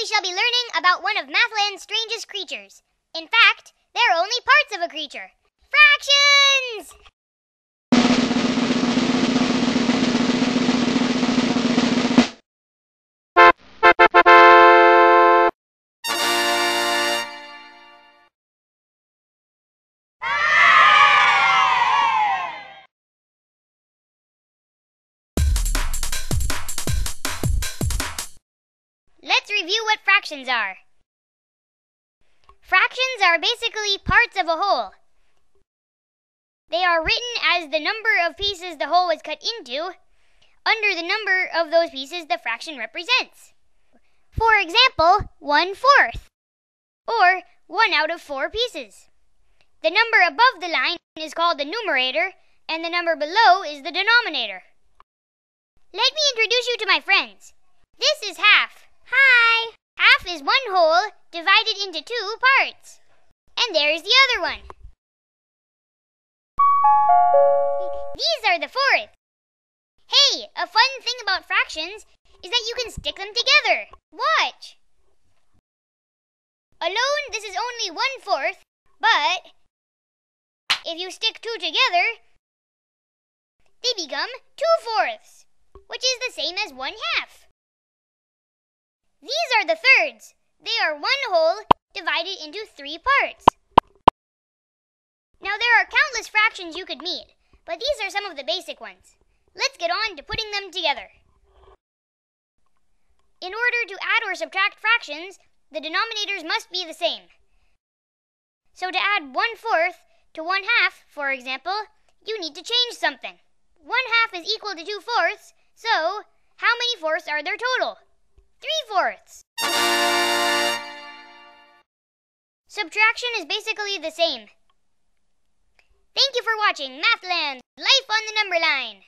we shall be learning about one of Mathland's strangest creatures. In fact, they're only parts of a creature. Fractions! What fractions are. Fractions are basically parts of a whole. They are written as the number of pieces the whole was cut into under the number of those pieces the fraction represents. For example, one fourth, or one out of four pieces. The number above the line is called the numerator, and the number below is the denominator. Let me introduce you to my friends. This is half. Hi! Is one whole divided into two parts. And there's the other one. These are the fourths. Hey, a fun thing about fractions is that you can stick them together. Watch! Alone, this is only one fourth, but if you stick two together, they become two fourths, which is the same as one half. These are the thirds. They are one whole divided into three parts. Now there are countless fractions you could meet, but these are some of the basic ones. Let's get on to putting them together. In order to add or subtract fractions, the denominators must be the same. So to add one fourth to one half, for example, you need to change something. One half is equal to two fourths, so how many fourths are there total? Three Subtraction is basically the same. Thank you for watching Mathland, Life on the Number Line.